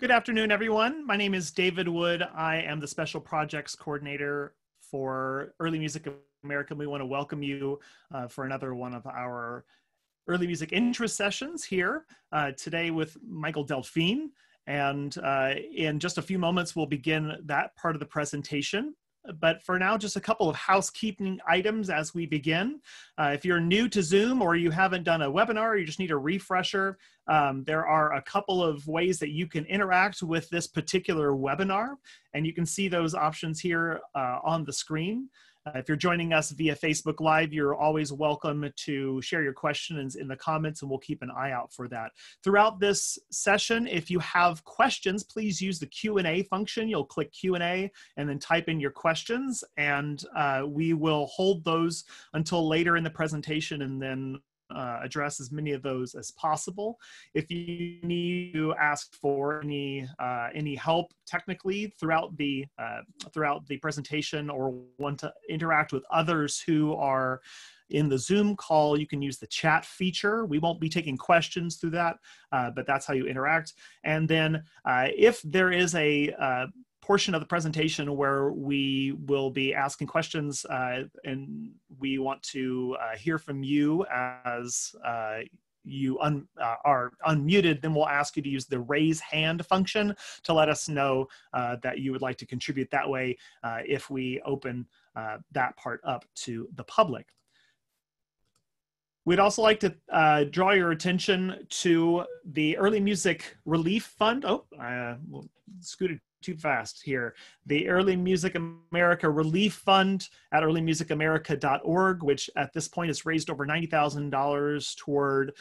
Good afternoon, everyone. My name is David Wood. I am the Special Projects Coordinator for Early Music America. We want to welcome you uh, for another one of our early music interest sessions here uh, today with Michael Delfin. And uh, in just a few moments, we'll begin that part of the presentation. But for now, just a couple of housekeeping items as we begin. Uh, if you're new to Zoom or you haven't done a webinar, you just need a refresher, um, there are a couple of ways that you can interact with this particular webinar. And you can see those options here uh, on the screen. Uh, if you're joining us via Facebook Live, you're always welcome to share your questions in the comments and we'll keep an eye out for that. Throughout this session, if you have questions, please use the Q&A function. You'll click Q&A and then type in your questions and uh, we will hold those until later in the presentation and then uh, address as many of those as possible. If you need to ask for any uh, any help technically throughout the uh, throughout the presentation or want to interact with others who are in the Zoom call, you can use the chat feature. We won't be taking questions through that, uh, but that's how you interact. And then uh, if there is a uh, portion of the presentation where we will be asking questions uh, and we want to uh, hear from you as uh, you un, uh, are unmuted, then we'll ask you to use the raise hand function to let us know uh, that you would like to contribute that way uh, if we open that part up to the public. We'd also like to uh, draw your attention to the Early Music Relief Fund. Oh, I uh, scooted too fast here. The Early Music America Relief Fund at earlymusicamerica.org, which at this point has raised over $90,000 toward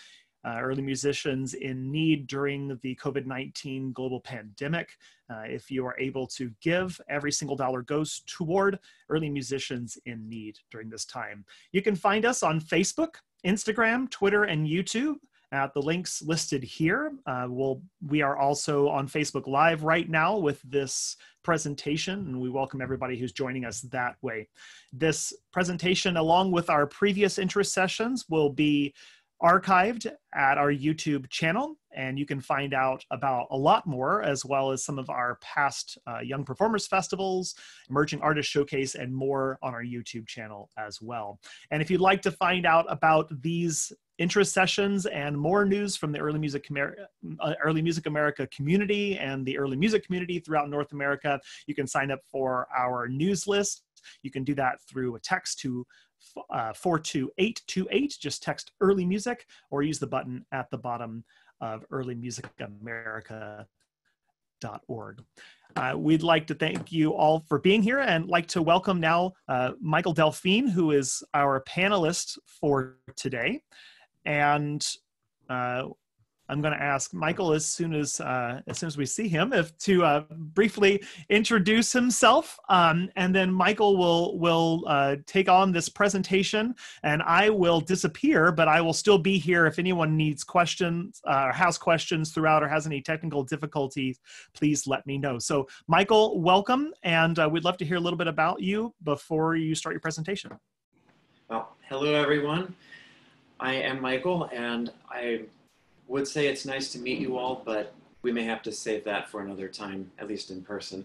uh, early musicians in need during the COVID 19 global pandemic. Uh, if you are able to give, every single dollar goes toward early musicians in need during this time. You can find us on Facebook, Instagram, Twitter, and YouTube at the links listed here. Uh, we'll, we are also on Facebook Live right now with this presentation, and we welcome everybody who's joining us that way. This presentation, along with our previous interest sessions, will be archived at our YouTube channel, and you can find out about a lot more, as well as some of our past uh, Young Performers Festivals, Emerging Artist Showcase, and more on our YouTube channel as well. And if you'd like to find out about these interest sessions and more news from the Early Music, uh, Early Music America community and the early music community throughout North America, you can sign up for our news list. You can do that through a text to uh, 42828, just text early music or use the button at the bottom of earlymusicamerica.org. Uh, we'd like to thank you all for being here and like to welcome now uh, Michael Delfin, who is our panelist for today. And uh, I'm going to ask Michael as soon as uh, as soon as we see him, if to uh, briefly introduce himself, um, and then Michael will will uh, take on this presentation, and I will disappear, but I will still be here if anyone needs questions uh, or has questions throughout or has any technical difficulties. Please let me know. So, Michael, welcome, and uh, we'd love to hear a little bit about you before you start your presentation. Well, hello everyone. I am Michael, and I would say it's nice to meet you all, but we may have to save that for another time, at least in person.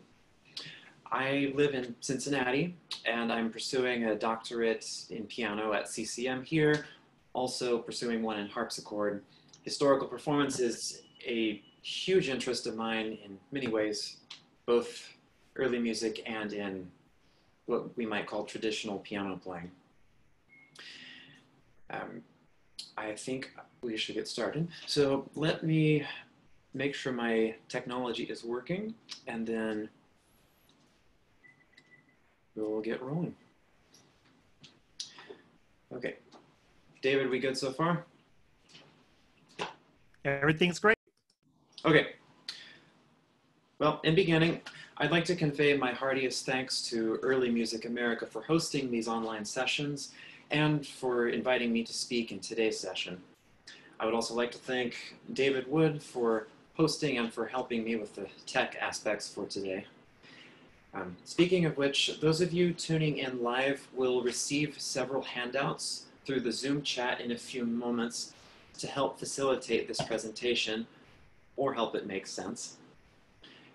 I live in Cincinnati, and I'm pursuing a doctorate in piano at CCM here, also pursuing one in harpsichord. Historical performance is a huge interest of mine in many ways, both early music and in what we might call traditional piano playing. Um, I think we should get started. So let me make sure my technology is working and then we'll get rolling. Okay. David, we good so far? Everything's great. Okay. Well, in beginning, I'd like to convey my heartiest thanks to Early Music America for hosting these online sessions and for inviting me to speak in today's session. I would also like to thank David Wood for hosting and for helping me with the tech aspects for today. Um, speaking of which, those of you tuning in live will receive several handouts through the Zoom chat in a few moments to help facilitate this presentation or help it make sense.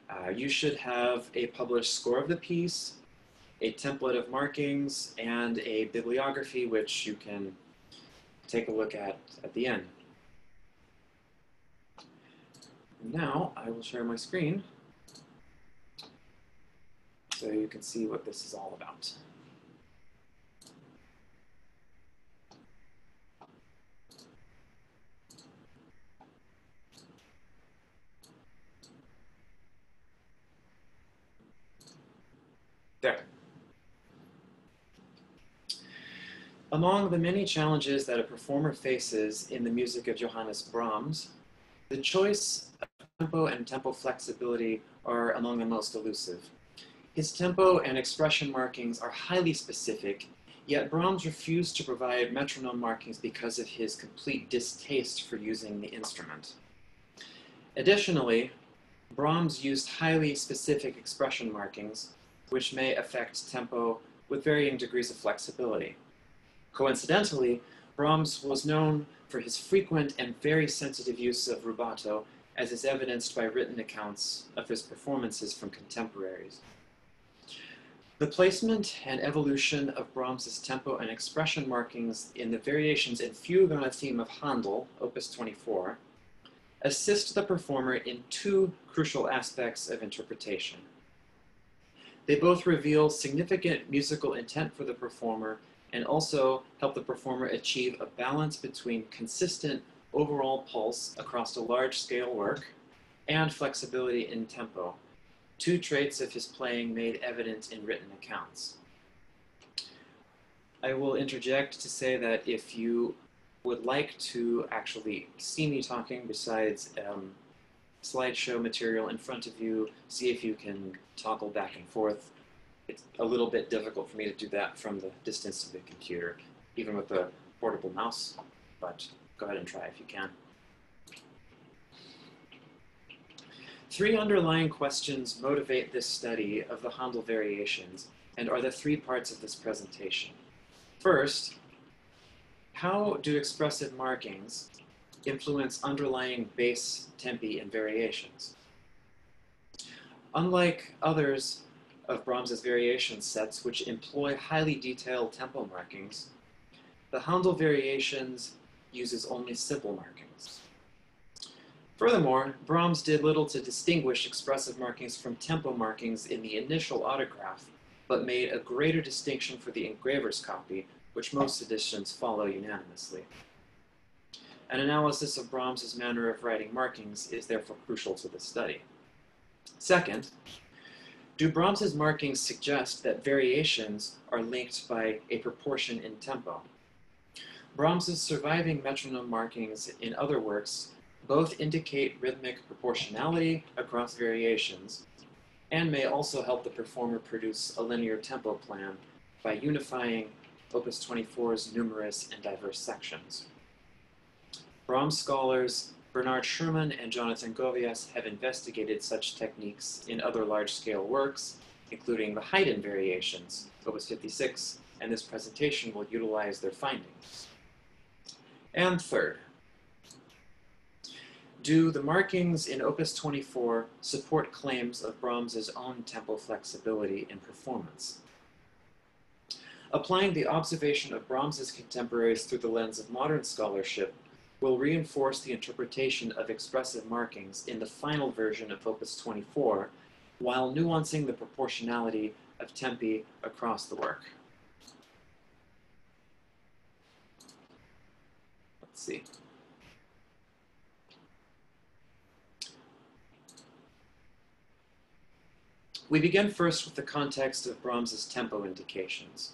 Uh, you should have a published score of the piece, a template of markings, and a bibliography which you can take a look at at the end. Now I will share my screen so you can see what this is all about. There. Among the many challenges that a performer faces in the music of Johannes Brahms, the choice of tempo and tempo flexibility are among the most elusive. His tempo and expression markings are highly specific, yet Brahms refused to provide metronome markings because of his complete distaste for using the instrument. Additionally, Brahms used highly specific expression markings which may affect tempo with varying degrees of flexibility. Coincidentally, Brahms was known for his frequent and very sensitive use of rubato, as is evidenced by written accounts of his performances from contemporaries. The placement and evolution of Brahms's tempo and expression markings in the variations in Fugue on a theme of Handel, opus 24, assist the performer in two crucial aspects of interpretation. They both reveal significant musical intent for the performer and also help the performer achieve a balance between consistent overall pulse across a large scale work and flexibility in tempo, two traits of his playing made evident in written accounts. I will interject to say that if you would like to actually see me talking besides um, slideshow material in front of you, see if you can toggle back and forth. It's a little bit difficult for me to do that from the distance of the computer, even with a portable mouse, but go ahead and try if you can. Three underlying questions motivate this study of the Handel variations and are the three parts of this presentation. First, how do expressive markings influence underlying bass tempi and variations. Unlike others of Brahms's variation sets, which employ highly detailed tempo markings, the Handel variations uses only simple markings. Furthermore, Brahms did little to distinguish expressive markings from tempo markings in the initial autograph, but made a greater distinction for the engraver's copy, which most editions follow unanimously. An analysis of Brahms's manner of writing markings is therefore crucial to the study. Second, do Brahms's markings suggest that variations are linked by a proportion in tempo? Brahms's surviving metronome markings in other works both indicate rhythmic proportionality across variations and may also help the performer produce a linear tempo plan by unifying Opus 24's numerous and diverse sections. Brahms scholars Bernard Sherman and Jonathan Govias have investigated such techniques in other large-scale works, including the Haydn variations, Opus 56, and this presentation will utilize their findings. And third, do the markings in Opus 24 support claims of Brahms's own tempo flexibility in performance? Applying the observation of Brahms's contemporaries through the lens of modern scholarship will reinforce the interpretation of expressive markings in the final version of Opus 24 while nuancing the proportionality of tempi across the work. Let's see. We begin first with the context of Brahms's tempo indications.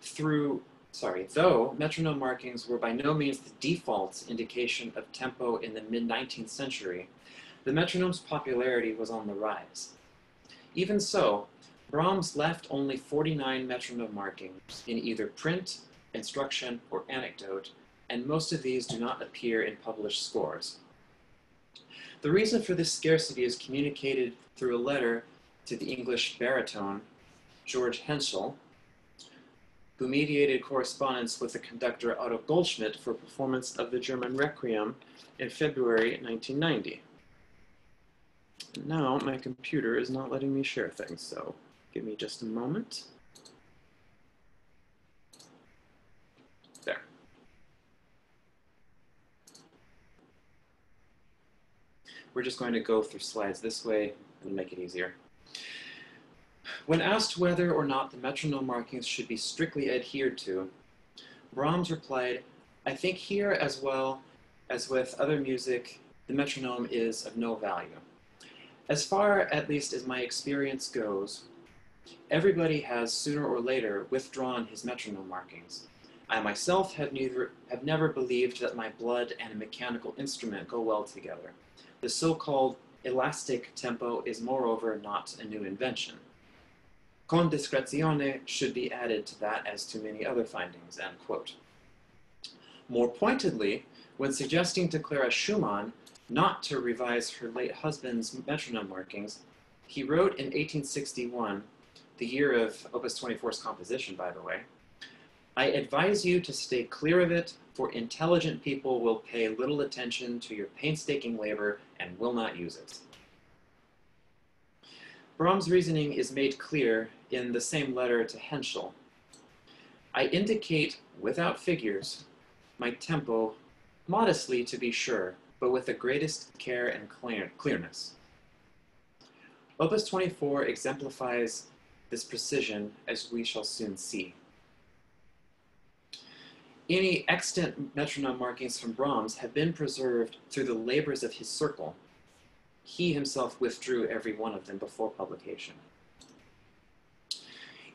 Through sorry, though metronome markings were by no means the default indication of tempo in the mid 19th century, the metronome's popularity was on the rise. Even so, Brahms left only 49 metronome markings in either print, instruction, or anecdote, and most of these do not appear in published scores. The reason for this scarcity is communicated through a letter to the English baritone, George Henschel, who mediated correspondence with the conductor Otto Goldschmidt for performance of the German Requiem in February 1990. Now my computer is not letting me share things, so give me just a moment. There. We're just going to go through slides this way and make it easier. When asked whether or not the metronome markings should be strictly adhered to, Brahms replied, I think here as well as with other music, the metronome is of no value. As far, at least, as my experience goes, everybody has sooner or later withdrawn his metronome markings. I myself have, neither, have never believed that my blood and a mechanical instrument go well together. The so-called elastic tempo is moreover not a new invention. Con discrezione should be added to that as to many other findings, end quote. More pointedly, when suggesting to Clara Schumann not to revise her late husband's metronome markings, he wrote in 1861, the year of Opus 24's composition, by the way, I advise you to stay clear of it, for intelligent people will pay little attention to your painstaking labor and will not use it. Brahms' reasoning is made clear in the same letter to Henschel. I indicate, without figures, my tempo, modestly to be sure, but with the greatest care and clear, clearness. Opus 24 exemplifies this precision as we shall soon see. Any extant metronome markings from Brahms have been preserved through the labors of his circle. He himself withdrew every one of them before publication.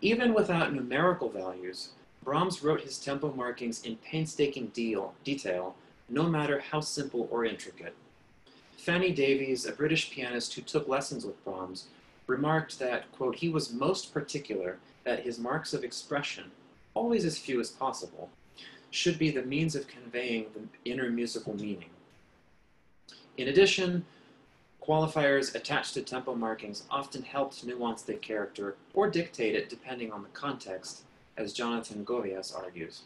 Even without numerical values, Brahms wrote his tempo markings in painstaking deal, detail no matter how simple or intricate. Fanny Davies, a British pianist who took lessons with Brahms, remarked that, quote, he was most particular that his marks of expression, always as few as possible, should be the means of conveying the inner musical meaning. In addition, qualifiers attached to tempo markings often helped nuance the character or dictate it depending on the context, as Jonathan Govias argues.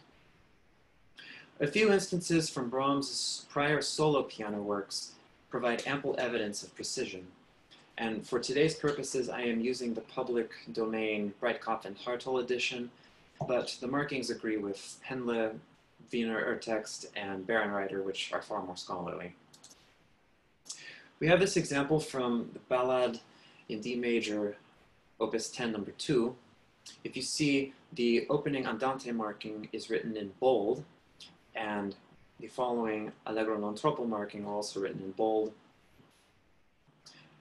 A few instances from Brahms' prior solo piano works provide ample evidence of precision. And for today's purposes, I am using the public domain Breitkopf and Hartel edition, but the markings agree with Henle, Wiener Urtext, and Bärenreiter, which are far more scholarly. We have this example from the Ballade in D major, opus 10, number 2. If you see, the opening andante marking is written in bold, and the following allegro non troppo marking are also written in bold.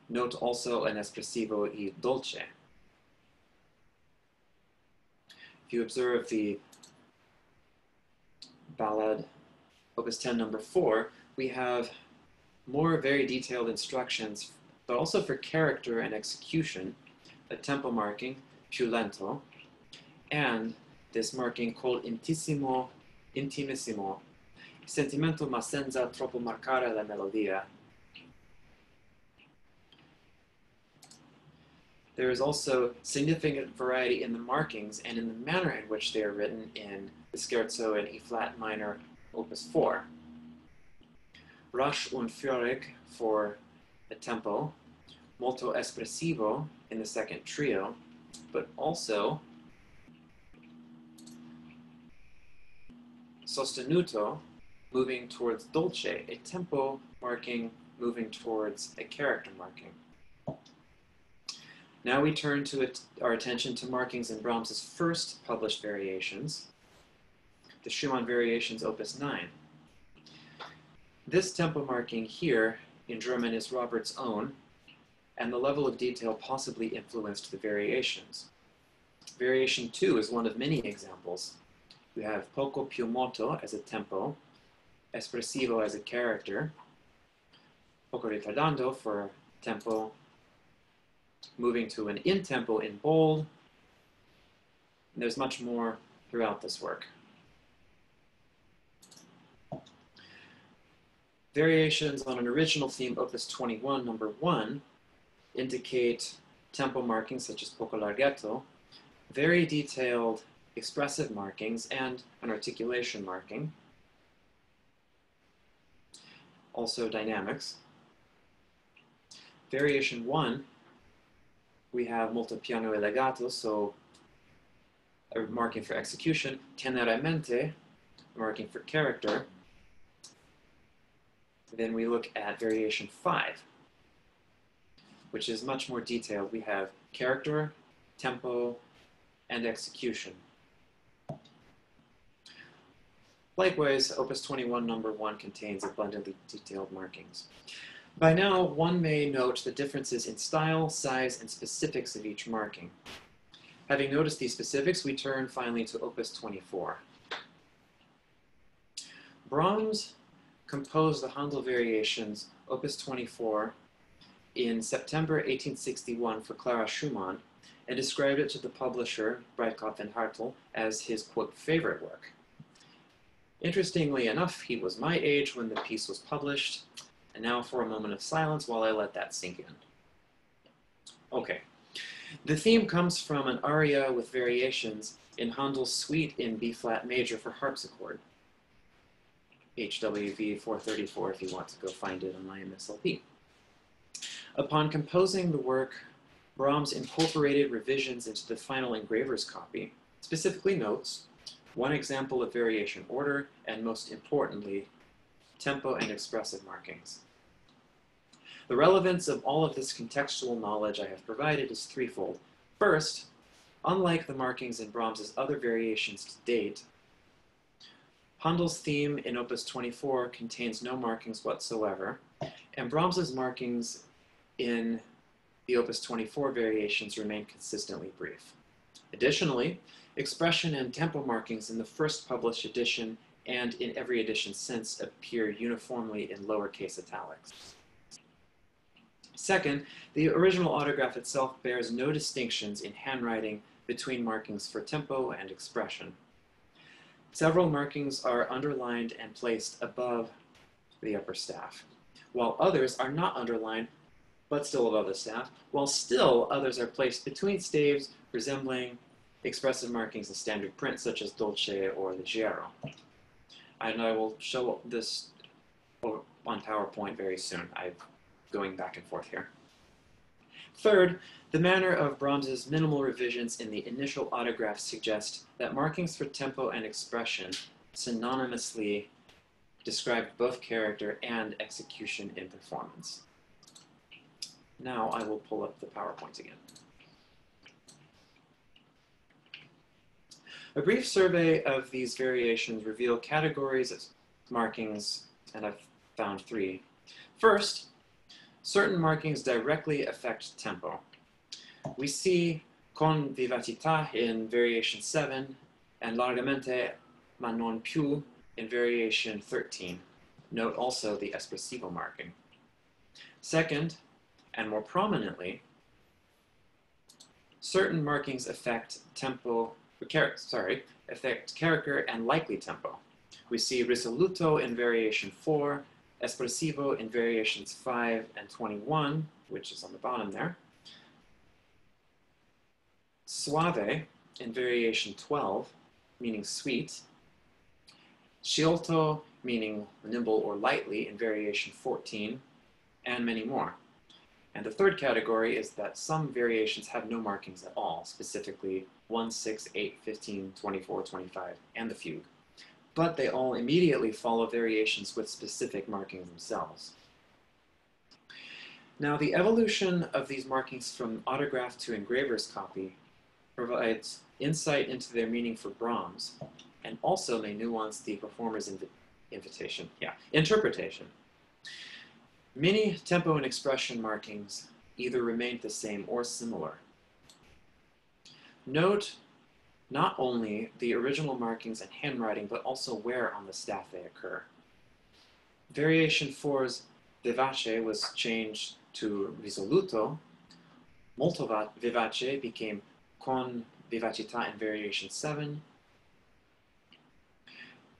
Note also an espressivo e dolce. If you observe the ballad opus 10 number 4, we have more very detailed instructions, but also for character and execution, a tempo marking, più lento, and this marking called intissimo intimissimo, sentimento ma senza troppo marcare la melodia. There is also significant variety in the markings and in the manner in which they are written in the scherzo in E flat minor, opus 4. Rasch und feurig for a tempo, molto espressivo in the second trio, but also sostenuto, moving towards dolce, a tempo marking moving towards a character marking. Now we turn to it, our attention to markings in Brahms's first published variations, the Schumann Variations Opus 9. This tempo marking here in German is Robert's own, and the level of detail possibly influenced the variations. Variation 2 is one of many examples, we have poco più moto as a tempo, espressivo as a character, poco ritardando for tempo, moving to an in tempo in bold. And there's much more throughout this work. Variations on an original theme, opus 21, number 1, indicate tempo markings such as poco larghetto, very detailed expressive markings, and an articulation marking. Also dynamics. variation one, we have molto piano e legato, so a marking for execution, teneramente, marking for character. Then we look at variation five, which is much more detailed. We have character, tempo, and execution. Likewise, Opus 21 number 1 contains abundantly detailed markings. By now, one may note the differences in style, size, and specifics of each marking. Having noticed these specifics, we turn finally to Opus 24. Brahms composed the Handel variations, Opus 24, in September 1861 for Clara Schumann and described it to the publisher, Breitkopf and Hartel, as his, quote, favorite work. Interestingly enough, he was my age when the piece was published, and now for a moment of silence while I let that sink in. Okay. The theme comes from an aria with variations in Handel's suite in B flat major for harpsichord. HWV 434 if you want to go find it on IMSLP. Upon composing the work, Brahms incorporated revisions into the final engraver's copy, specifically notes, one example of variation order, and most importantly, tempo and expressive markings. The relevance of all of this contextual knowledge I have provided is threefold. First, unlike the markings in Brahms's other variations to date, Handel's theme in Opus 24 contains no markings whatsoever, and Brahms's markings in the Opus 24 variations remain consistently brief. Additionally, Expression and tempo markings in the first published edition and in every edition since appear uniformly in lowercase italics. Second, the original autograph itself bears no distinctions in handwriting between markings for tempo and expression. Several markings are underlined and placed above the upper staff, while others are not underlined but still above the staff, while still others are placed between staves resembling expressive markings in standard print, such as Dolce or Leggiero. And I will show this on PowerPoint very soon. I'm going back and forth here. Third, the manner of Brahms's minimal revisions in the initial autograph suggest that markings for tempo and expression synonymously described both character and execution in performance. Now I will pull up the PowerPoint again. A brief survey of these variations reveal categories of markings, and I've found three. First, certain markings directly affect tempo. We see con vivacità in variation 7 and largamente ma non più in variation 13. Note also the espressivo marking. Second, and more prominently, certain markings affect tempo sorry, affect character and likely tempo. We see risoluto in variation 4, espressivo in variations 5 and 21, which is on the bottom there. Suave in variation 12, meaning sweet. Sciolto, meaning nimble or lightly in variation 14, and many more. And the third category is that some variations have no markings at all, specifically 1, 6, 8, 15, 24, 25, and the fugue. But they all immediately follow variations with specific markings themselves. Now, the evolution of these markings from autograph to engraver's copy provides insight into their meaning for Brahms, and also may nuance the performer's inv invitation, yeah, interpretation. Many tempo and expression markings either remained the same or similar. Note not only the original markings and handwriting, but also where on the staff they occur. Variation 4's vivace was changed to risoluto. Molto vivace became con vivacità in variation 7.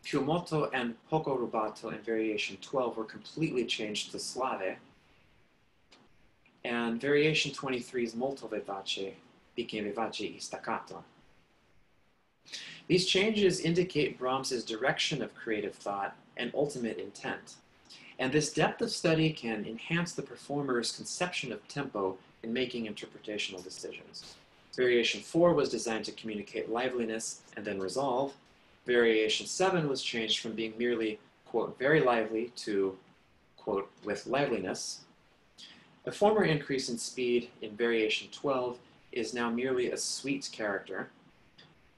Più molto and poco rubato in variation 12 were completely changed to suave. And variation 23's molto vivace became vivace staccato. These changes indicate Brahms's direction of creative thought and ultimate intent. And this depth of study can enhance the performer's conception of tempo in making interpretational decisions. Variation 4 was designed to communicate liveliness and then resolve. Variation 7 was changed from being merely, quote, very lively to, quote, with liveliness. The former increase in speed in variation 12 is now merely a sweet character,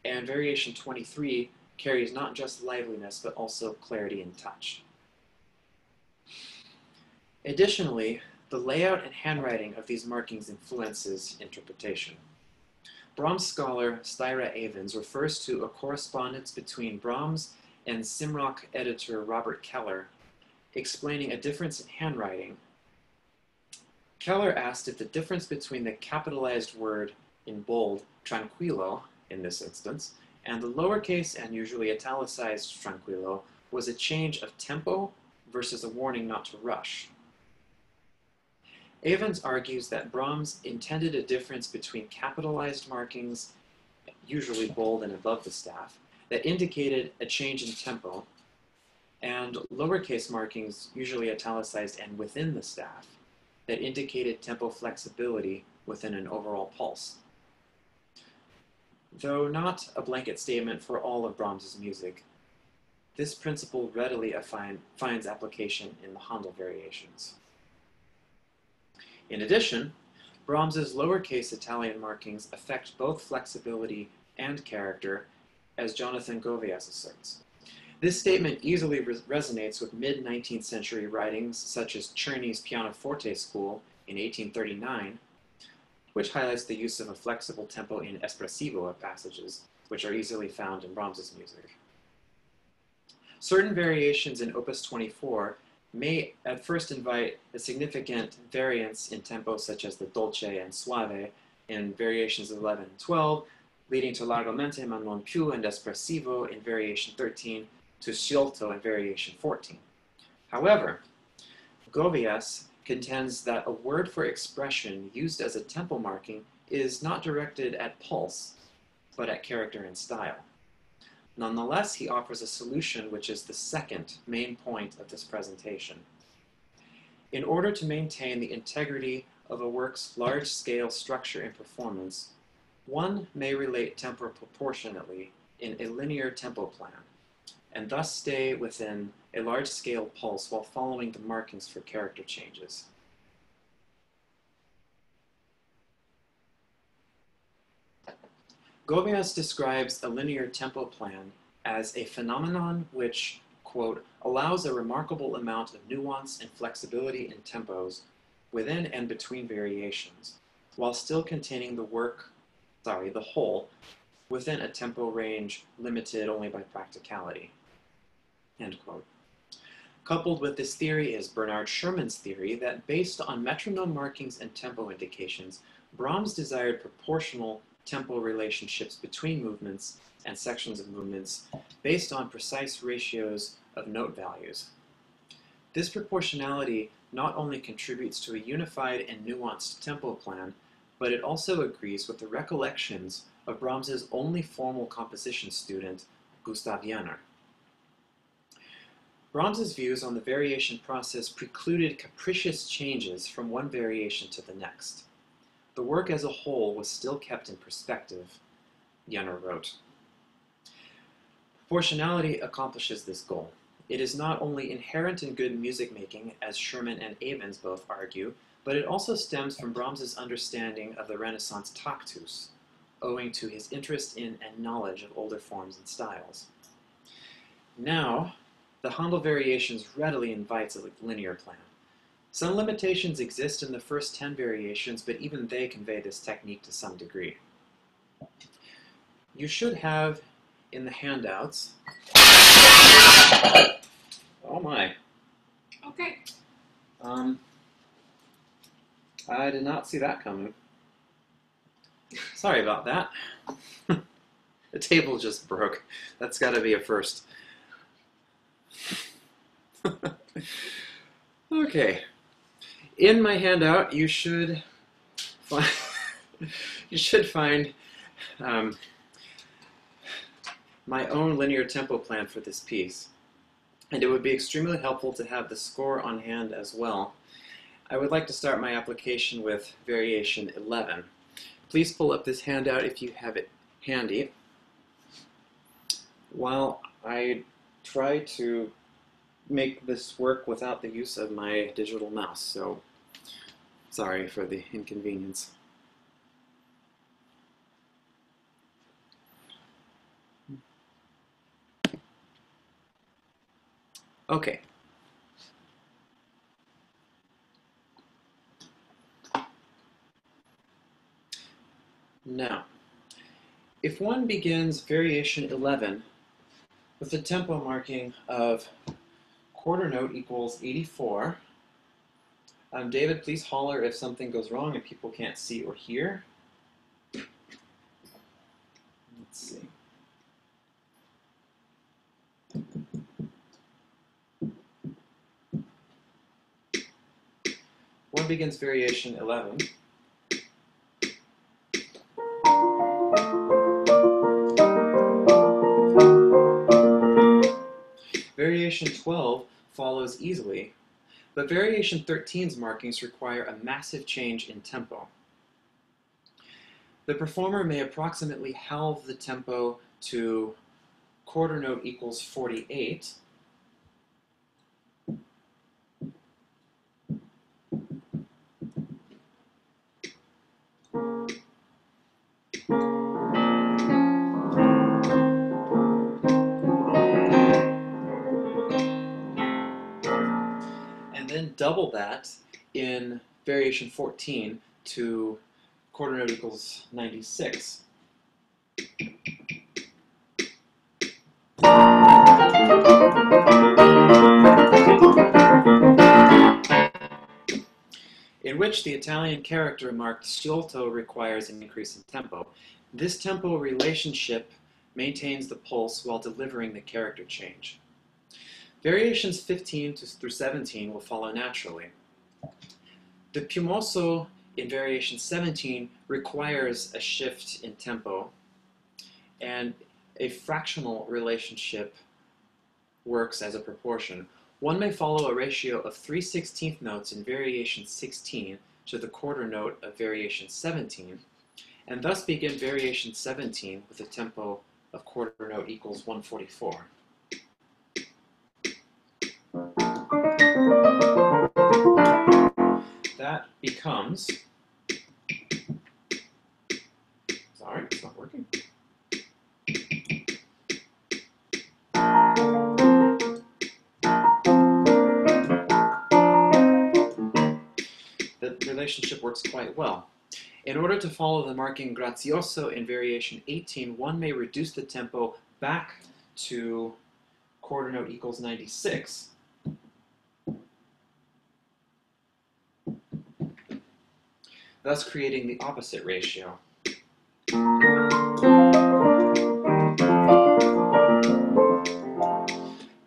and variation 23 carries not just liveliness but also clarity and touch. Additionally, the layout and handwriting of these markings influences interpretation. Brahms scholar Styra Avins refers to a correspondence between Brahms and Simrock editor Robert Keller, explaining a difference in handwriting. Keller asked if the difference between the capitalized word in bold, tranquillo, in this instance, and the lowercase and usually italicized tranquillo was a change of tempo versus a warning not to rush. Avins argues that Brahms intended a difference between capitalized markings, usually bold and above the staff, that indicated a change in tempo, and lowercase markings, usually italicized and within the staff, that indicated tempo flexibility within an overall pulse. Though not a blanket statement for all of Brahms's music, this principle readily finds application in the Handel variations. In addition, Brahms's lowercase Italian markings affect both flexibility and character, as Jonathan Govias asserts. This statement easily res resonates with mid-19th century writings such as Czerny's Pianoforte School in 1839, which highlights the use of a flexible tempo in espressivo passages, which are easily found in Brahms's music. Certain variations in Opus 24 may at first invite a significant variance in tempo such as the dolce and suave in variations 11 and 12, leading to largamente ma non più and espressivo in variation 13 to sciolto in variation 14. However, Govias contends that a word for expression used as a tempo marking is not directed at pulse, but at character and style. Nonetheless, he offers a solution which is the second main point of this presentation. In order to maintain the integrity of a work's large-scale structure and performance, one may relate tempo proportionately in a linear tempo plan, and thus stay within a large-scale pulse while following the markings for character changes. Govias describes a linear tempo plan as a phenomenon which, quote, allows a remarkable amount of nuance and flexibility in tempos within and between variations, while still containing the work, sorry, the whole, within a tempo range limited only by practicality, end quote. Coupled with this theory is Bernard Sherman's theory that based on metronome markings and tempo indications, Brahms desired proportional tempo relationships between movements and sections of movements based on precise ratios of note values. This proportionality not only contributes to a unified and nuanced tempo plan, but it also agrees with the recollections of Brahms's only formal composition student, Gustav Jenner. Brahms's views on the variation process precluded capricious changes from one variation to the next. The work as a whole was still kept in perspective, Jenner wrote. Proportionality accomplishes this goal. It is not only inherent in good music making, as Sherman and Avins both argue, but it also stems from Brahms's understanding of the Renaissance tactus, owing to his interest in and knowledge of older forms and styles. Now, the Handel variations readily invites a linear plan. Some limitations exist in the first 10 variations, but even they convey this technique to some degree. You should have in the handouts. Oh my. Okay. Um, I did not see that coming. Sorry about that. the table just broke. That's got to be a first. okay in my handout, you should find, you should find um, my own linear tempo plan for this piece. and it would be extremely helpful to have the score on hand as well. I would like to start my application with variation 11. Please pull up this handout if you have it handy. While I try to make this work without the use of my digital mouse, so sorry for the inconvenience. Okay. Now, if one begins variation 11 with a tempo marking of quarter note equals 84, um, David, please holler if something goes wrong and people can't see or hear. Let's see. One begins variation 11. Variation 12 follows easily, but variation 13's markings require a massive change in tempo. The performer may approximately halve the tempo to quarter note equals 48, double that in variation 14 to quarter note equals 96. in which the Italian character marked sciolto requires an increase in tempo. This tempo relationship maintains the pulse while delivering the character change. Variations 15 to, through 17 will follow naturally. The più mosso in variation 17 requires a shift in tempo, and a fractional relationship works as a proportion. One may follow a ratio of 3 16th notes in variation 16 to the quarter note of variation 17, and thus begin variation 17 with a tempo of quarter note equals 144. That becomes. Sorry, it's not working. The relationship works quite well. In order to follow the marking grazioso in variation 18, one may reduce the tempo back to quarter note equals 96. Thus creating the opposite ratio.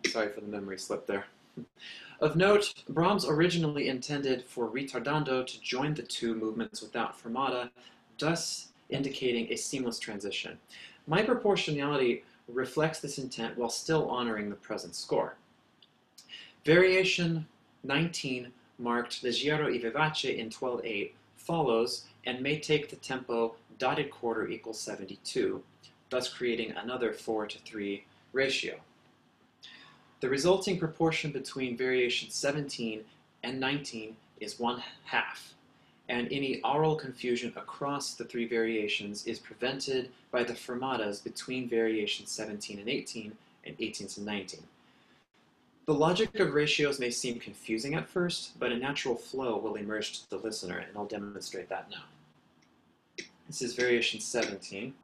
Sorry for the memory slip there. Of note, Brahms originally intended for ritardando to join the two movements without fermata, thus indicating a seamless transition. My proportionality reflects this intent while still honoring the present score. Variation 19 marked Leggero e vivace in 12-8 follows and may take the tempo dotted quarter equals 72, thus creating another 4 to 3 ratio. The resulting proportion between variation 17 and 19 is one half, and any aural confusion across the three variations is prevented by the fermatas between variations 17 and 18 and 18 to 19. The logic of ratios may seem confusing at first, but a natural flow will emerge to the listener, and I'll demonstrate that now. This is variation 17.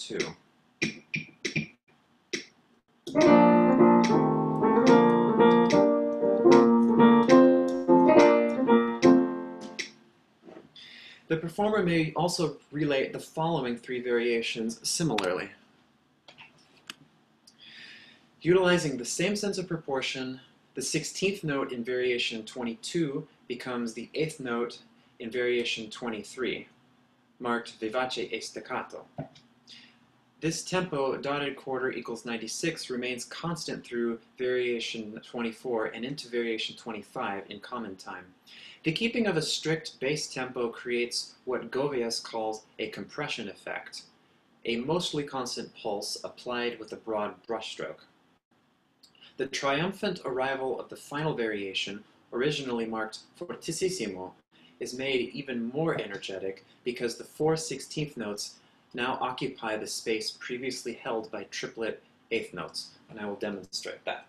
two. The performer may also relate the following three variations similarly. Utilizing the same sense of proportion, the 16th note in variation 22 becomes the 8th note in variation 23, marked vivace e staccato. This tempo, dotted quarter equals 96, remains constant through variation 24 and into variation 25 in common time. The keeping of a strict bass tempo creates what Govius calls a compression effect, a mostly constant pulse applied with a broad brushstroke. The triumphant arrival of the final variation, originally marked fortissimo, is made even more energetic because the four sixteenth notes now occupy the space previously held by triplet eighth notes, and I will demonstrate that.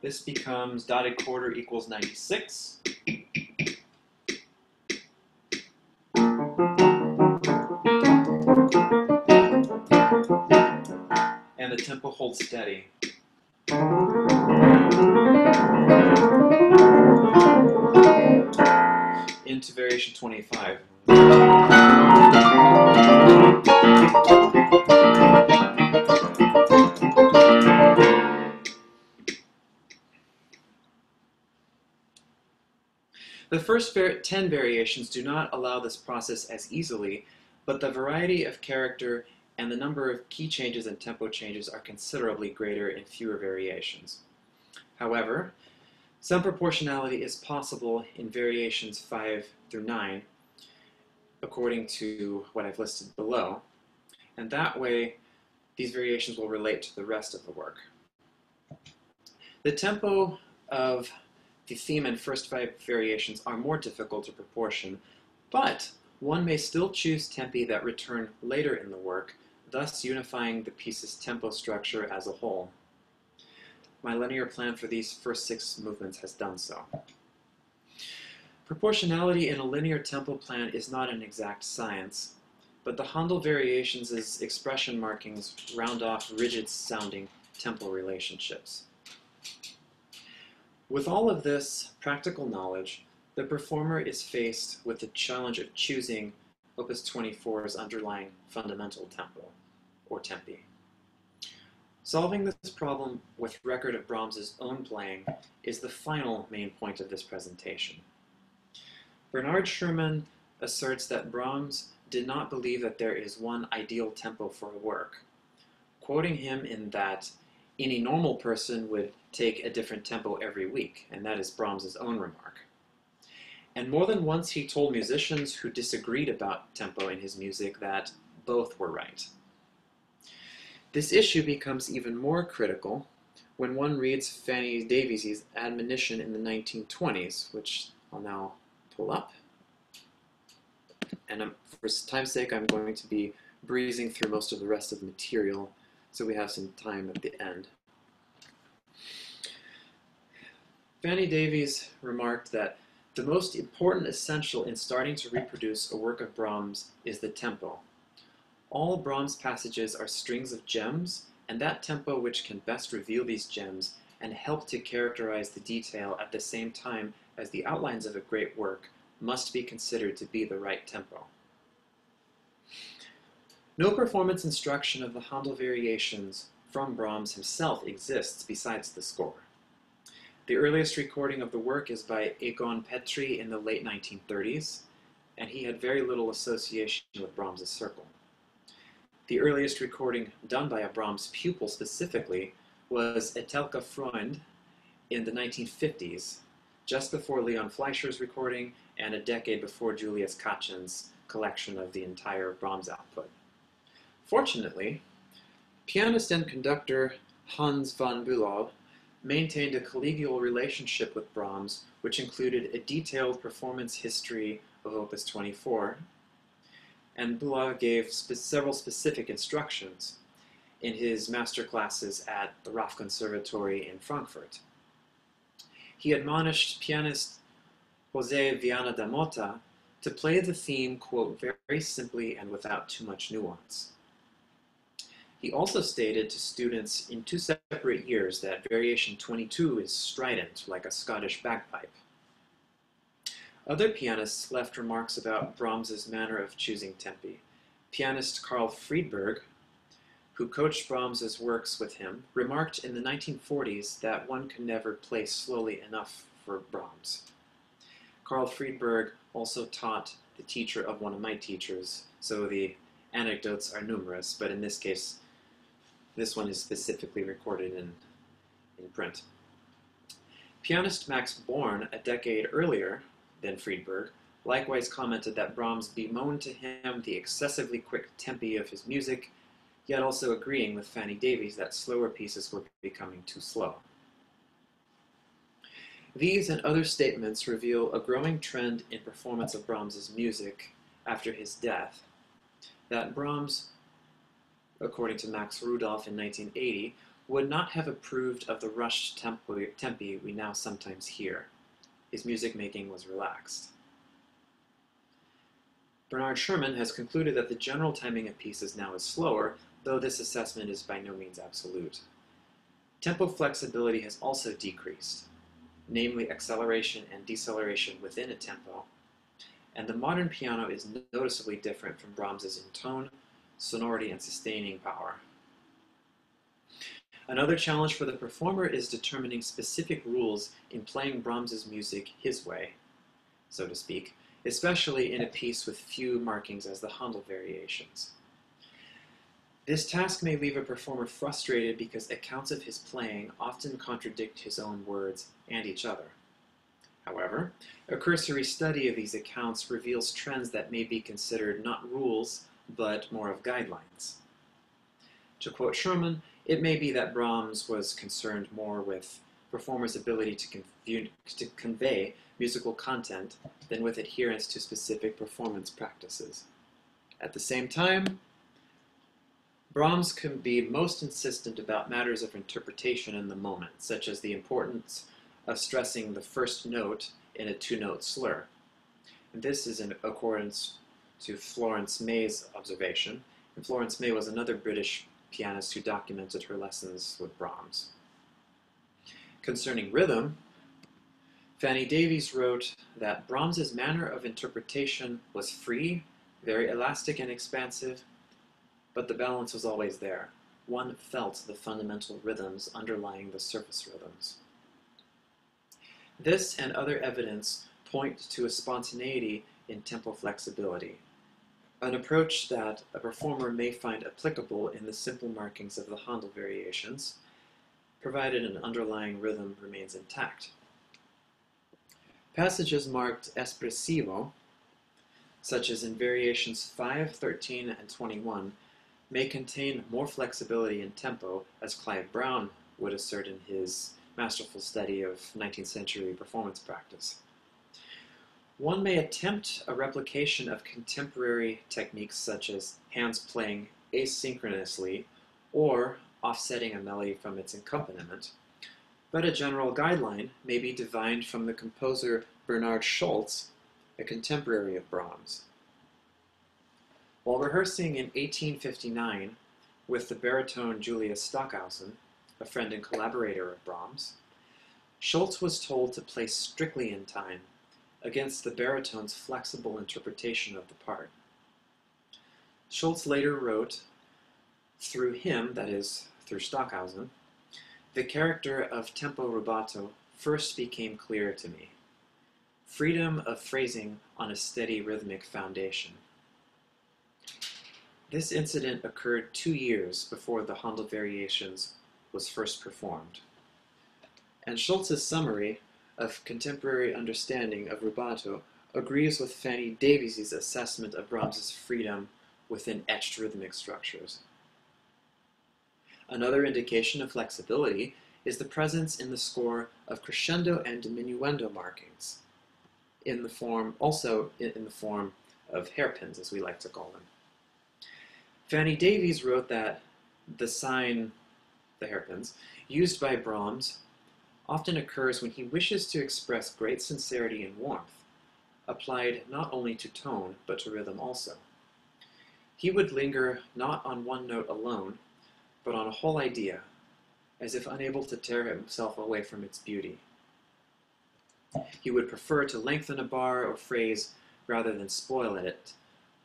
This becomes dotted quarter equals 96. Tempo holds steady. Into variation 25. The first 10 variations do not allow this process as easily, but the variety of character and the number of key changes and tempo changes are considerably greater in fewer variations. However, some proportionality is possible in variations 5 through 9, according to what I've listed below, and that way these variations will relate to the rest of the work. The tempo of the theme and first five variations are more difficult to proportion, but one may still choose tempi that return later in the work, thus unifying the piece's tempo structure as a whole. My linear plan for these first six movements has done so. Proportionality in a linear tempo plan is not an exact science, but the Handel variations' expression markings round off rigid-sounding tempo relationships. With all of this practical knowledge, the performer is faced with the challenge of choosing Opus 24's underlying fundamental tempo, or tempi. Solving this problem with record of Brahms's own playing is the final main point of this presentation. Bernard Sherman asserts that Brahms did not believe that there is one ideal tempo for a work, quoting him in that any normal person would take a different tempo every week, and that is Brahms's own remark. And more than once he told musicians who disagreed about tempo in his music that both were right. This issue becomes even more critical when one reads Fanny Davies' admonition in the 1920s, which I'll now pull up. And for time's sake, I'm going to be breezing through most of the rest of the material so we have some time at the end. Fanny Davies remarked that the most important essential in starting to reproduce a work of Brahms is the tempo. All Brahms passages are strings of gems, and that tempo which can best reveal these gems and help to characterize the detail at the same time as the outlines of a great work must be considered to be the right tempo. No performance instruction of the Handel variations from Brahms himself exists besides the score. The earliest recording of the work is by Egon Petri in the late 1930s, and he had very little association with Brahms' circle. The earliest recording done by a Brahms pupil specifically was Etelka Freund in the 1950s, just before Leon Fleisher's recording and a decade before Julius Katchen's collection of the entire Brahms output. Fortunately, pianist and conductor Hans von Bülow maintained a collegial relationship with Brahms, which included a detailed performance history of Opus 24, and Bülow gave spe several specific instructions in his master classes at the Raff Conservatory in Frankfurt. he admonished pianist Jose Viana da Mota to play the theme, quote, very simply and without too much nuance. He also stated to students in two separate years that variation 22 is strident, like a Scottish bagpipe. Other pianists left remarks about Brahms's manner of choosing tempi. Pianist Carl Friedberg, who coached Brahms's works with him, remarked in the 1940s that one can never play slowly enough for Brahms. Carl Friedberg also taught the teacher of one of my teachers, so the anecdotes are numerous, but in this case, this one is specifically recorded in, in print. Pianist Max Born, a decade earlier than Friedberg, likewise commented that Brahms bemoaned to him the excessively quick tempi of his music, yet also agreeing with Fanny Davies that slower pieces were becoming too slow. These and other statements reveal a growing trend in performance of Brahms's music after his death, that Brahms, according to Max Rudolf in 1980, would not have approved of the rushed tempi we now sometimes hear. His music making was relaxed. Bernard Sherman has concluded that the general timing of pieces now is slower, though this assessment is by no means absolute. Tempo flexibility has also decreased namely acceleration and deceleration within a tempo, and the modern piano is noticeably different from Brahms's in tone, sonority, and sustaining power. Another challenge for the performer is determining specific rules in playing Brahms's music his way, so to speak, especially in a piece with few markings as the Handel variations. This task may leave a performer frustrated because accounts of his playing often contradict his own words and each other. However, a cursory study of these accounts reveals trends that may be considered not rules, but more of guidelines. To quote Sherman, it may be that Brahms was concerned more with performers' ability to, to convey musical content than with adherence to specific performance practices. At the same time, Brahms can be most insistent about matters of interpretation in the moment, such as the importance of stressing the first note in a two-note slur. And this is in accordance to Florence May's observation, and Florence May was another British pianist who documented her lessons with Brahms. Concerning rhythm, Fanny Davies wrote that Brahms's manner of interpretation was free, very elastic and expansive, but the balance was always there. One felt the fundamental rhythms underlying the surface rhythms. This and other evidence point to a spontaneity in tempo flexibility, an approach that a performer may find applicable in the simple markings of the Handel variations, provided an underlying rhythm remains intact. Passages marked espressivo, such as in variations 5, 13, and 21, may contain more flexibility in tempo, as Clive Brown would assert in his masterful study of 19th century performance practice. One may attempt a replication of contemporary techniques such as hands playing asynchronously or offsetting a melody from its accompaniment, but a general guideline may be divined from the composer Bernhard Scholz, a contemporary of Brahms. While rehearsing in 1859 with the baritone Julius Stockhausen, a friend and collaborator of Brahms, Scholz was told to play strictly in time against the baritone's flexible interpretation of the part. Scholz later wrote, through him, that is, through Stockhausen, the character of tempo rubato first became clear to me. Freedom of phrasing on a steady rhythmic foundation. This incident occurred two years before the Handel Variations was first performed. And Scholz's summary of contemporary understanding of rubato agrees with Fanny Davies' assessment of Brahms's freedom within etched rhythmic structures. Another indication of flexibility is the presence in the score of crescendo and diminuendo markings, in the form also in the form of hairpins, as we like to call them. Fanny Davies wrote that the sign, the hairpins, used by Brahms often occurs when he wishes to express great sincerity and warmth, applied not only to tone but to rhythm also. He would linger not on one note alone, but on a whole idea, as if unable to tear himself away from its beauty. He would prefer to lengthen a bar or phrase rather than spoil it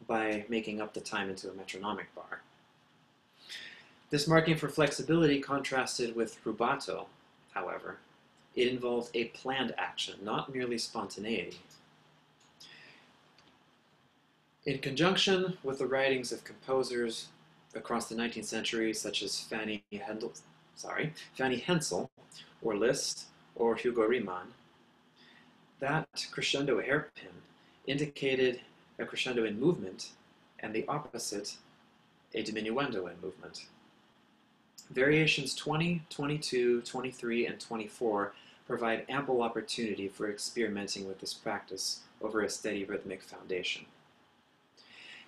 by making up the time into a metronomic bar. This marking for flexibility contrasted with rubato, however. It involved a planned action, not merely spontaneity. In conjunction with the writings of composers across the 19th century, such as Fanny Hendel, sorry, Fanny Hensel, or Liszt, or Hugo Riemann, that crescendo hairpin indicated a crescendo in movement, and the opposite, a diminuendo in movement. Variations 20, 22, 23, and 24 provide ample opportunity for experimenting with this practice over a steady rhythmic foundation.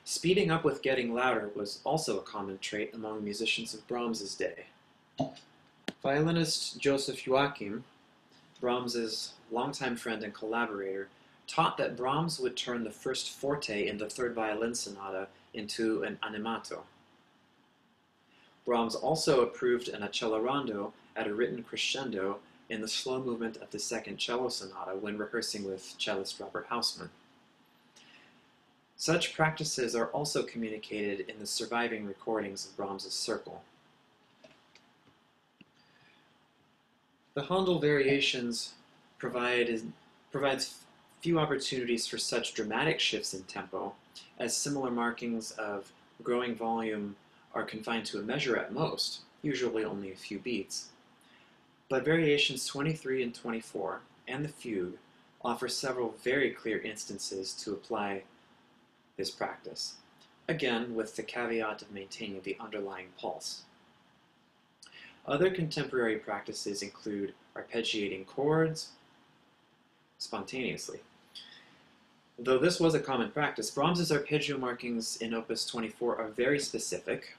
Speeding up with getting louder was also a common trait among musicians of Brahms's day. Violinist Joseph Joachim, Brahms's longtime friend and collaborator, taught that Brahms would turn the first forte in the third violin sonata into an animato. Brahms also approved an accelerando at a written crescendo in the slow movement of the second cello sonata when rehearsing with cellist Robert Hausmann. Such practices are also communicated in the surviving recordings of Brahms's Circle. The Handel variations provide, provides few opportunities for such dramatic shifts in tempo, as similar markings of growing volume are confined to a measure at most, usually only a few beats. But variations 23 and 24 and the fugue offer several very clear instances to apply this practice, again with the caveat of maintaining the underlying pulse. Other contemporary practices include arpeggiating chords spontaneously. Though this was a common practice, Brahms's arpeggio markings in Opus 24 are very specific,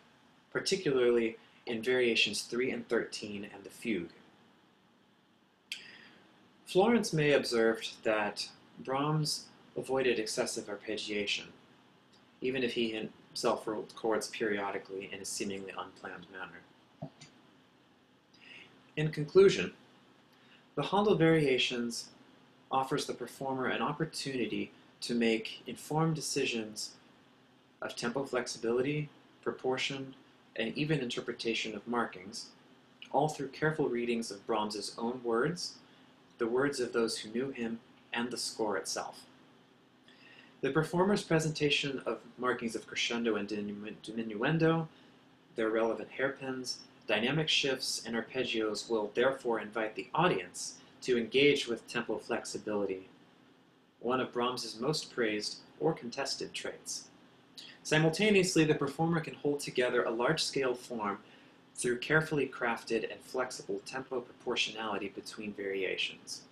particularly in variations 3 and 13 and the fugue. Florence May observed that Brahms avoided excessive arpeggiation, even if he himself wrote chords periodically in a seemingly unplanned manner. In conclusion, the Handel variations offers the performer an opportunity to make informed decisions of tempo flexibility, proportion, and even interpretation of markings, all through careful readings of Brahms's own words the words of those who knew him, and the score itself. The performer's presentation of markings of crescendo and diminuendo, their relevant hairpins, dynamic shifts, and arpeggios will therefore invite the audience to engage with tempo flexibility, one of Brahms's most praised or contested traits. Simultaneously, the performer can hold together a large-scale form through carefully crafted and flexible tempo proportionality between variations.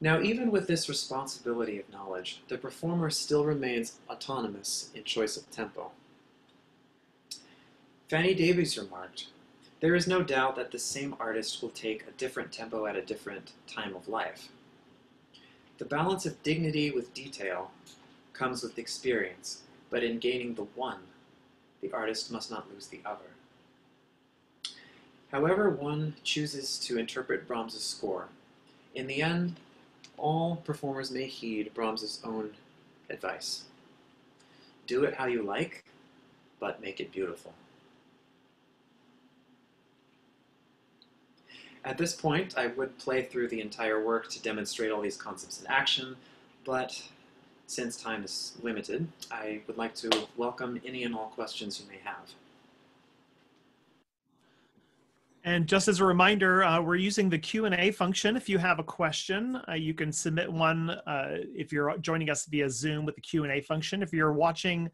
Now, even with this responsibility of knowledge, the performer still remains autonomous in choice of tempo. Fanny Davies remarked, there is no doubt that the same artist will take a different tempo at a different time of life. The balance of dignity with detail comes with experience, but in gaining the one, the artist must not lose the other. However one chooses to interpret Brahms' score, in the end, all performers may heed Brahms' own advice. Do it how you like, but make it beautiful. At this point, I would play through the entire work to demonstrate all these concepts in action, but since time is limited, I would like to welcome any and all questions you may have. And just as a reminder, uh, we're using the Q&A function. If you have a question, uh, you can submit one uh, if you're joining us via Zoom with the Q&A function. If you're watching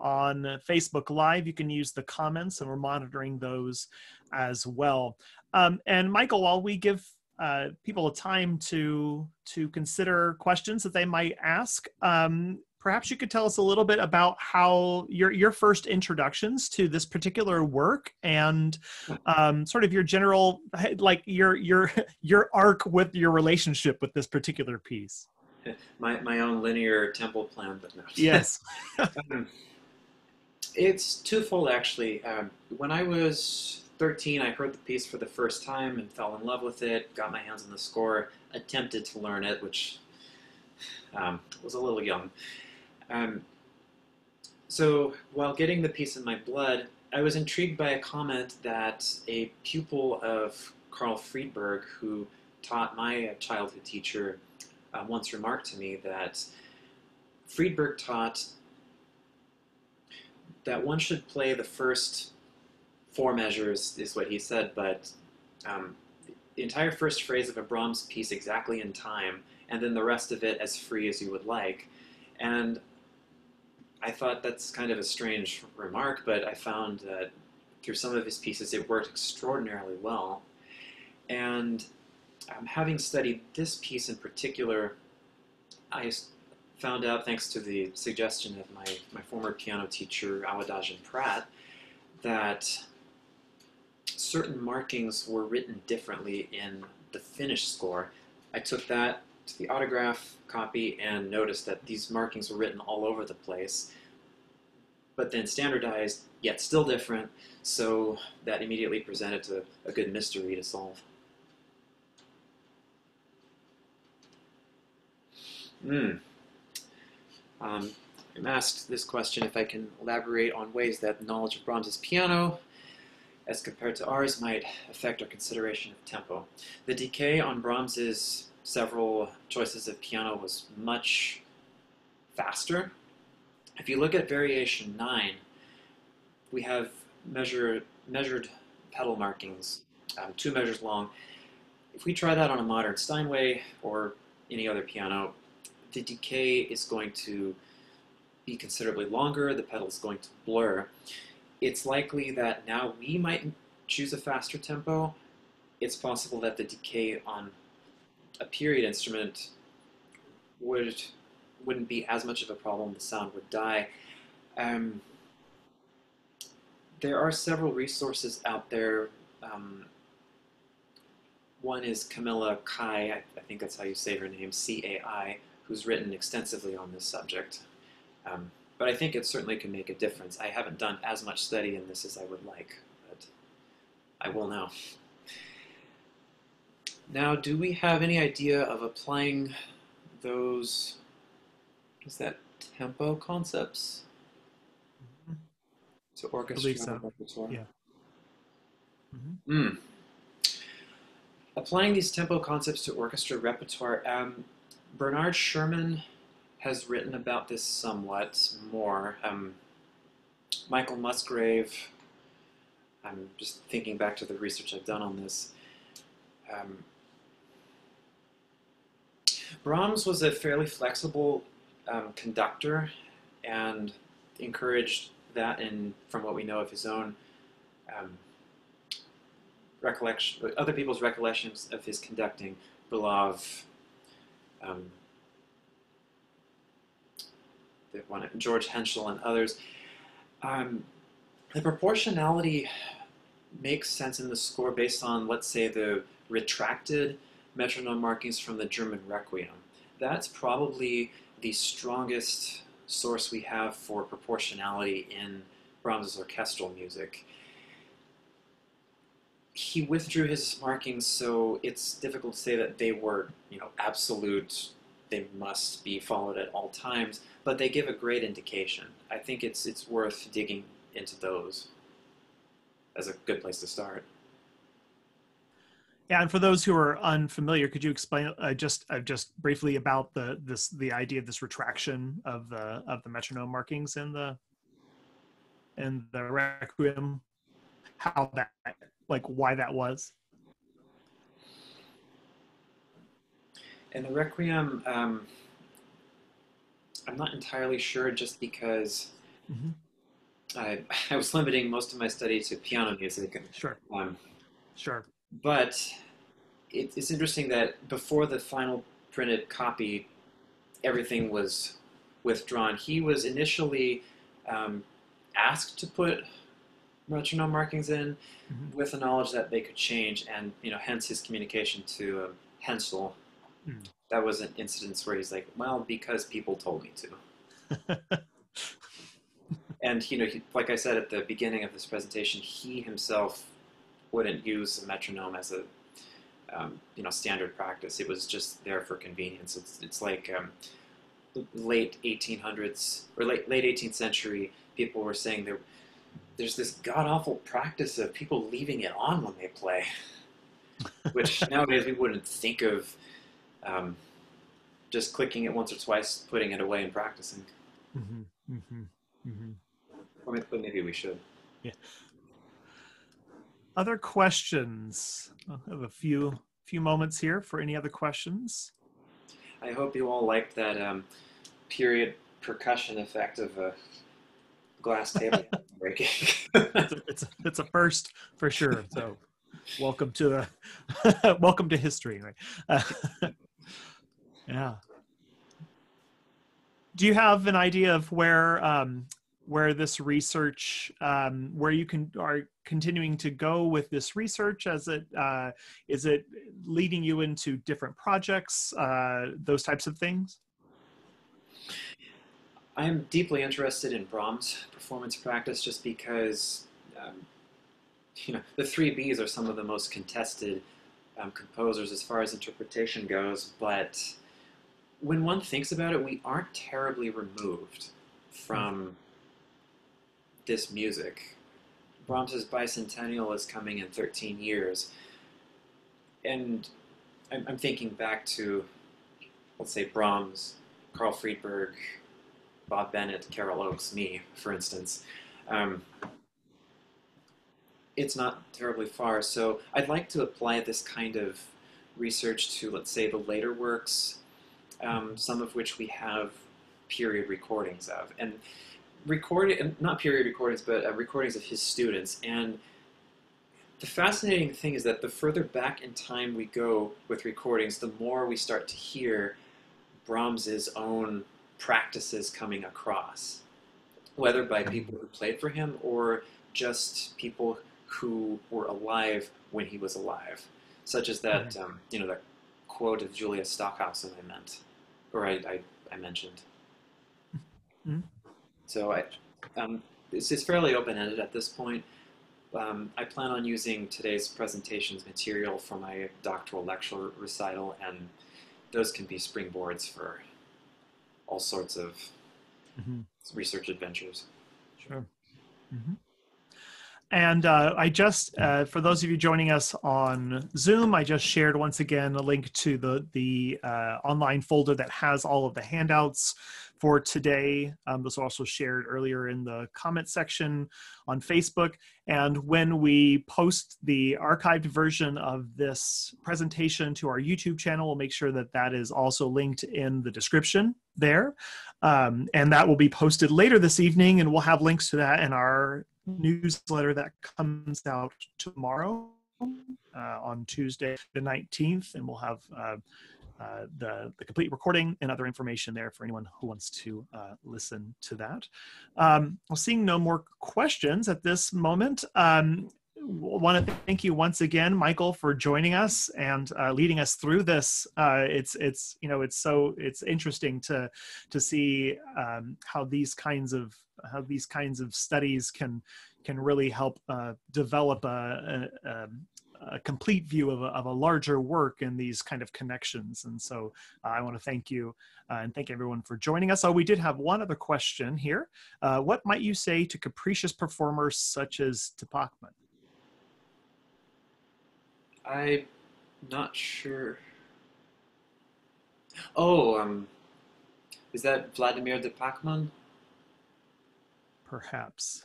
on Facebook Live, you can use the comments and we're monitoring those as well. Um, and Michael, while we give uh, people a time to to consider questions that they might ask. Um, perhaps you could tell us a little bit about how your your first introductions to this particular work and um, sort of your general like your your your arc with your relationship with this particular piece. My my own linear tempo plan, but no. Yes. um, it's twofold actually. Um, when I was 13, I heard the piece for the first time and fell in love with it. Got my hands on the score, attempted to learn it, which um, was a little young. Um, so while getting the piece in my blood, I was intrigued by a comment that a pupil of Carl Friedberg, who taught my childhood teacher, uh, once remarked to me that Friedberg taught that one should play the first four measures, is what he said, but um, the entire first phrase of a Brahms piece exactly in time, and then the rest of it as free as you would like. And I thought that's kind of a strange remark, but I found that through some of his pieces it worked extraordinarily well. And um, having studied this piece in particular, I found out, thanks to the suggestion of my, my former piano teacher, Awadagin Pratt, that certain markings were written differently in the finished score. I took that to the autograph copy and noticed that these markings were written all over the place, but then standardized, yet still different, so that immediately presented a, a good mystery to solve. Hmm. Um, I'm asked this question if I can elaborate on ways that knowledge of Brahms's piano as compared to ours might affect our consideration of tempo. The decay on Brahms's several choices of piano was much faster. If you look at variation 9, we have measure, measured pedal markings, um, two measures long. If we try that on a modern Steinway or any other piano, the decay is going to be considerably longer, the pedal is going to blur. It's likely that now we might choose a faster tempo. It's possible that the decay on a period instrument would wouldn't be as much of a problem. The sound would die. Um, there are several resources out there. Um, one is Camilla Cai, I, I, think that's how you say her name, C-A-I, who's written extensively on this subject. Um, but I think it certainly can make a difference. I haven't done as much study in this as I would like, but I will now. Now, do we have any idea of applying those, is that tempo concepts mm-hmm. to orchestra so. repertoire? Yeah. Mm-hmm. Mm. Applying these tempo concepts to orchestra repertoire, um, Bernard Sherman has written about this somewhat more. Um, Michael Musgrave, I'm just thinking back to the research I've done on this. Um, Brahms was a fairly flexible um, conductor and encouraged that in from what we know of his own um, recollection, other people's recollections of his conducting, Bülow, um, one, George Henschel and others. Um, the proportionality makes sense in the score based on, let's say, the retracted metronome markings from the German Requiem. That's probably the strongest source we have for proportionality in Brahms's orchestral music. He withdrew his markings, so it's difficult to say that they were, you know, absolute. They must be followed at all times but they give a great indication. I think it's it's worth digging into those as a good place to start. Yeah, and for those who are unfamiliar, could you explain uh, just uh, just briefly about the this the idea of this retraction of the of the metronome markings in the in the requiem, how that like why that was? In the requiem, um, I'm not entirely sure just because mm-hmm. I, I was limiting most of my study to piano music. And, sure. Um, sure. But it, it's interesting that before the final printed copy, everything was withdrawn. He was initially um, asked to put metronome markings in Mhm. with the knowledge that they could change, and you know, hence his communication to um, Henschel. Mm. That was an instance where he's like, "Well, because people told me to." and you know, he, like I said at the beginning of this presentation, he himself wouldn't use a metronome as a um, you know standard practice. It was just there for convenience. It's it's like um, late 1800s or late late 18th century. People were saying there there's this god awful practice of people leaving it on when they play, which nowadays we wouldn't think of. Um, just clicking it once or twice, putting it away, and practicing. Mhm, mhm, mhm. Or maybe, but maybe we should. Other questions? I'll have a few few moments here for any other questions. I hope you all liked that um, period percussion effect of a glass table breaking. It's a, it's a, it's a first for sure. So, welcome to the welcome to history. Right? Uh, yeah. Do you have an idea of where um, where this research um, where you can are continuing to go with this research? As it uh, is it leading you into different projects, uh, those types of things? I am deeply interested in Brahms' performance practice just because, um, you know, the three Bs are some of the most contested um, composers as far as interpretation goes. But when one thinks about it, we aren't terribly removed from this music. Brahms's bicentennial is coming in 13 years, and I'm, I'm thinking back to, let's say, Brahms, Carl Friedberg, Bob Bennett, Carol Oakes, me, for instance. Um, it's not terribly far, so I'd like to apply this kind of research to, let's say, the later works, um, some of which we have period recordings of, and recording not period recordings, but uh, recordings of his students. And the fascinating thing is that the further back in time we go with recordings, the more we start to hear Brahms's own practices coming across, whether by people who played for him or just people who were alive when he was alive, such as that um, you know that quote of Julius Stockhausen I meant, or I, I, I mentioned. Mhm. So I, um, this is fairly open-ended at this point. Um, I plan on using today's presentation's material for my doctoral lecture recital, and those can be springboards for all sorts of Mhm. research adventures. Sure. Mhm. And uh, I just, uh, for those of you joining us on Zoom, I just shared once again a link to the the uh, online folder that has all of the handouts for today. Um, this was also shared earlier in the comment section on Facebook. And when we post the archived version of this presentation to our YouTube channel, we'll make sure that that is also linked in the description there. Um, and that will be posted later this evening, and we'll have links to that in our newsletter that comes out tomorrow uh, on Tuesday, the 19th, and we'll have uh, uh, the, the complete recording and other information there for anyone who wants to uh, listen to that. Um, well, seeing no more questions at this moment, um, want to thank you once again, Michael, for joining us and uh, leading us through this. Uh, it's it's you know it's so it's interesting to to see um, how these kinds of how these kinds of studies can can really help uh, develop a, a, a a complete view of a, of a larger work and these kind of connections. And so uh, I want to thank you uh, and thank everyone for joining us. Oh, we did have one other question here. Uh, what might you say to capricious performers such as de Pachmann? I'm not sure. Oh, um, is that Vladimir de Pachmann? Perhaps.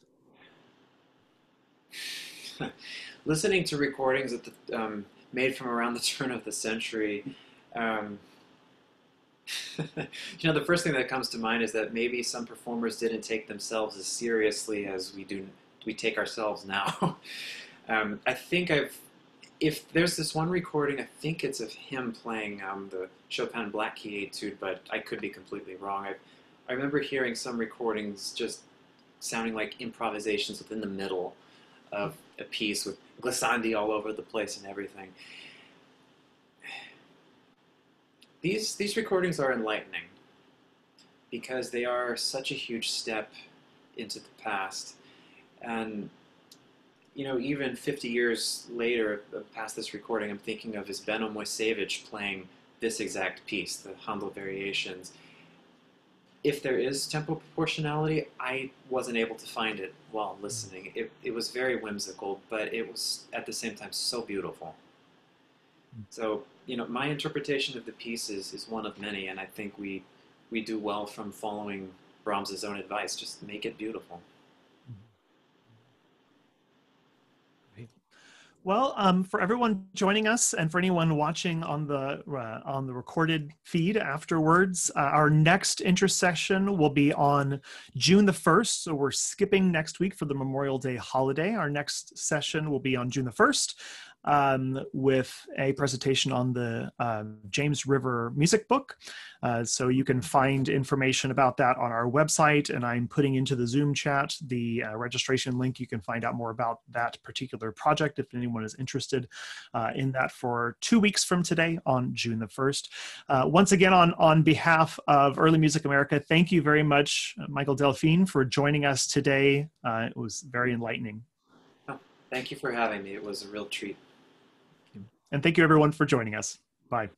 Listening to recordings at the, um, made from around the turn of the century, um, you know, the first thing that comes to mind is that maybe some performers didn't take themselves as seriously as we do we take ourselves now. um, I think I've if there's this one recording, I think it's of him playing um, the Chopin Black Key Etude, but I could be completely wrong. I've I remember hearing some recordings just sounding like improvisations within the middle of a piece with glissandi all over the place and everything. These these recordings are enlightening because they are such a huge step into the past. And you know, even 50 years later, uh, past this recording, I'm thinking of is Benno Moiseiwitsch playing this exact piece, the Handel Variations. If there is tempo proportionality, I wasn't able to find it while listening. It, it was very whimsical, but it was at the same time so beautiful. So, you know, my interpretation of the piece is, is one of many, and I think we, we do well from following Brahms's own advice. Just make it beautiful. Well, um, for everyone joining us and for anyone watching on the uh, on the recorded feed afterwards, uh, our next intercession will be on June the first. So we're skipping next week for the Memorial Day holiday. Our next session will be on June the first um, with a presentation on the uh, James River music book. Uh, so you can find information about that on our website, and I'm putting into the Zoom chat the uh, registration link. You can find out more about that particular project if anyone is interested uh, in that for two weeks from today on June the 1st. Uh, once again, on, on behalf of Early Music America, thank you very much, Michael Delfin, for joining us today. Uh, it was very enlightening. Thank you for having me. It was a real treat. And thank you everyone for joining us. Bye.